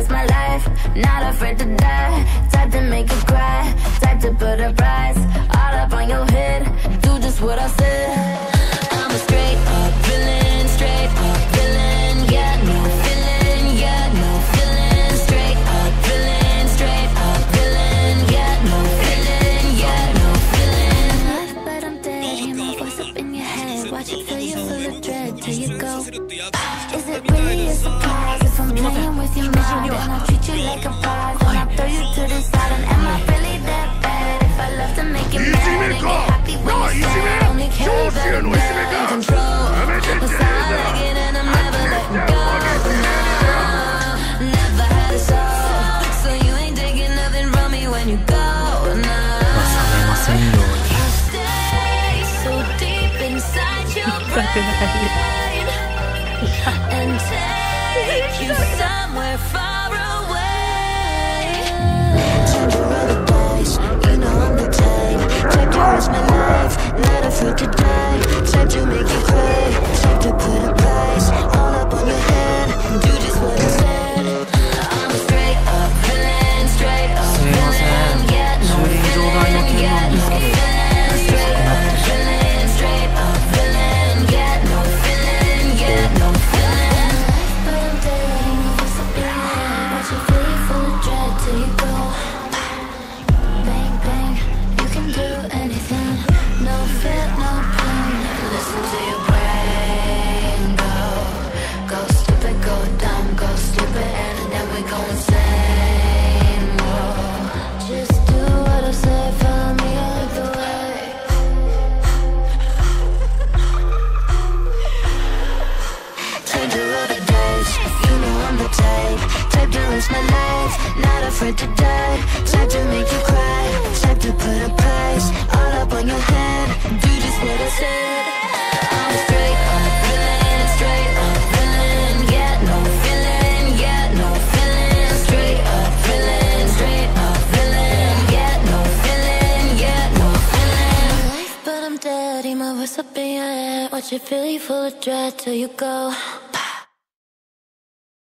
is my life. Not afraid to die. Type to make you cry. Type to put a price All up on your head. Do just what I said. Watch it fill you full of dread till you go. Is it really a surprise if I'm playing with your mind? And I treat you like a prize and I throw you to the side. And am I really that bad if I love to make you mad? and get happy when you sad only care about a man in control. That's how I like it and I'm never letting go. no never had a soul. So you ain't taking nothing from me when you go. No and take you somewhere far away. Type my life. Not afraid to die. Type to make you cry. Type to put a price all up on your head. Do just what I said. I'm straight villain. Straight villain. No feeling. No feeling. Straight up villain. Straight up villain. No feeling. No feeling. But I'm dead. Hear my up in your head. Watch you full of dread till you go.